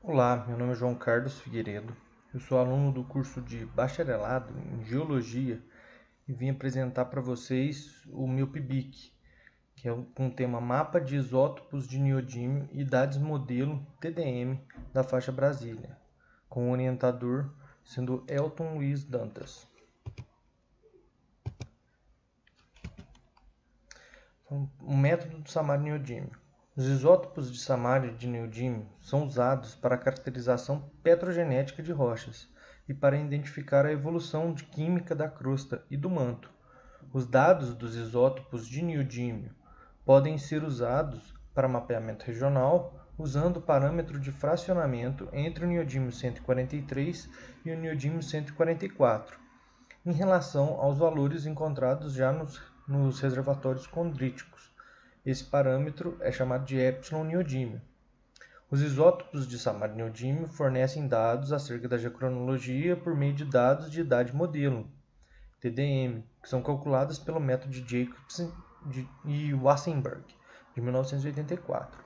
Olá, meu nome é João Carlos Figueiredo. Eu sou aluno do curso de Bacharelado em Geologia e vim apresentar para vocês o meu PIBIC, que é com o tema Mapa de Isótopos de Neodímio e Dados Modelo TDM da faixa Brasília, com o orientador sendo Elton Luiz Dantas. Então, o método do Samário Neodímio. Os isótopos de samário e de neodímio são usados para a caracterização petrogenética de rochas e para identificar a evolução de química da crosta e do manto. Os dados dos isótopos de neodímio podem ser usados para mapeamento regional usando o parâmetro de fracionamento entre o neodímio 143 e o neodímio 144, em relação aos valores encontrados já nos, nos reservatórios condríticos esse parâmetro é chamado de epsilon neodímio. Os isótopos de samar neodímio fornecem dados acerca da geocronologia por meio de dados de idade modelo, TDM, que são calculados pelo método de Jacobs e Wassenberg, de 1984.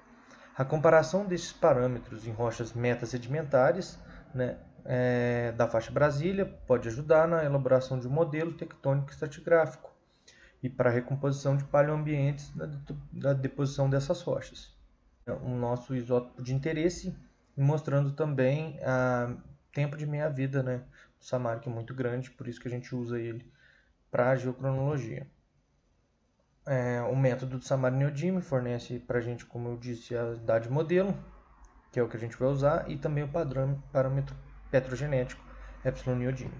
A comparação desses parâmetros em rochas metasedimentares né, é, da faixa Brasília pode ajudar na elaboração de um modelo tectônico estratigráfico e para a recomposição de paleoambientes da, deposição dessas rochas. O nosso isótopo de interesse, mostrando também a tempo de meia-vida né, do Samar, que é muito grande, por isso que a gente usa ele para a geocronologia. É, o método do Samar Neodime fornece para a gente, como eu disse, a idade modelo, que é o que a gente vai usar, e também o padrão, parâmetro petrogenético, epsilon neodime.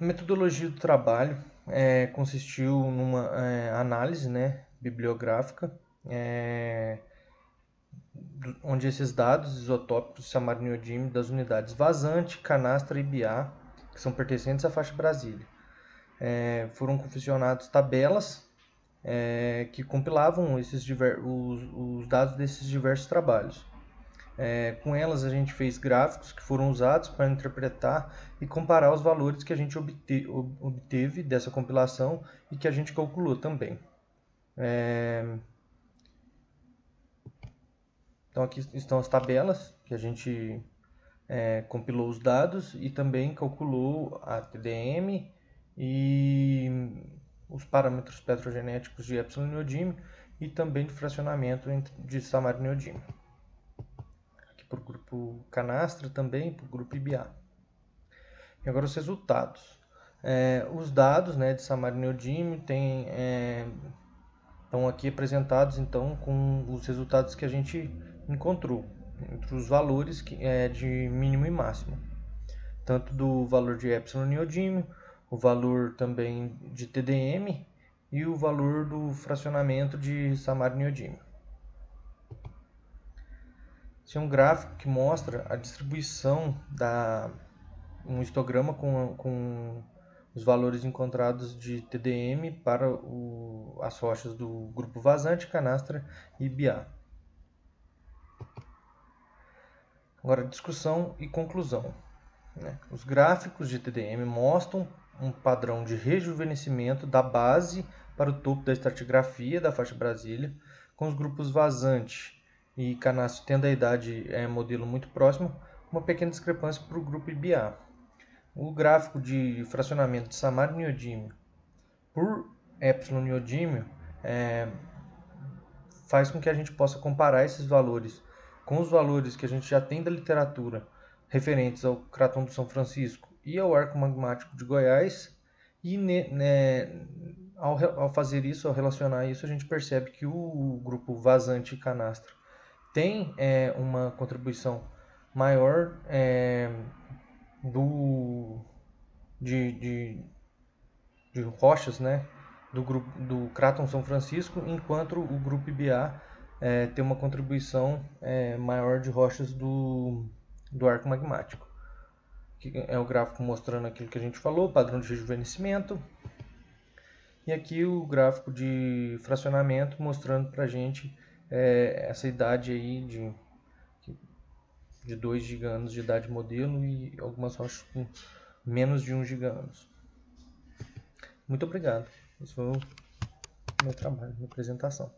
A metodologia do trabalho é, consistiu numa é, análise né, bibliográfica, é, onde esses dados isotópicos samariniodime das unidades vazante, canastra e BA, que são pertencentes à faixa Brasília, é, foram confeccionadas tabelas é, que compilavam esses os, os dados desses diversos trabalhos. É, com elas a gente fez gráficos que foram usados para interpretar e comparar os valores que a gente obte, obteve dessa compilação e que a gente calculou também. É... Então aqui estão as tabelas que a gente é, compilou os dados e também calculou a TDM e os parâmetros petrogenéticos de epsilon neodímio e também de fracionamento de samar neodímio para o grupo Canastra também, para o grupo IBA. E agora os resultados. É, os dados né, de Samarinodime tem, é, estão aqui apresentados então com os resultados que a gente encontrou, entre os valores que, é, de mínimo e máximo. Tanto do valor de epsilon neodímio, o valor também de TDM e o valor do fracionamento de samar neodímio. É um gráfico que mostra a distribuição da um histograma com, com os valores encontrados de TDM para o, as rochas do grupo vazante, canastra e BA. Agora, discussão e conclusão. Né? Os gráficos de TDM mostram um padrão de rejuvenescimento da base para o topo da estratigrafia da faixa Brasília, com os grupos vazante e Canastro tendo a idade é, modelo muito próximo, uma pequena discrepância para o grupo IBA. O gráfico de fracionamento de Samar neodímio por epsilon neodímio é, faz com que a gente possa comparar esses valores com os valores que a gente já tem da literatura referentes ao Craton do São Francisco e ao arco magmático de Goiás e né, ao, ao, fazer isso, ao relacionar isso, a gente percebe que o grupo vazante canastra tem é, uma contribuição maior é, do de, de, de, rochas né, do grupo do Craton São Francisco, enquanto o grupo IBA é, tem uma contribuição é, maior de rochas do, do arco magmático. Que é o gráfico mostrando aquilo que a gente falou, padrão de rejuvenescimento. E aqui o gráfico de fracionamento mostrando para a gente é, essa idade aí de, de 2 giganos de idade modelo e algumas rochas com menos de 1 giganos. Muito obrigado. Esse foi o meu trabalho, minha apresentação.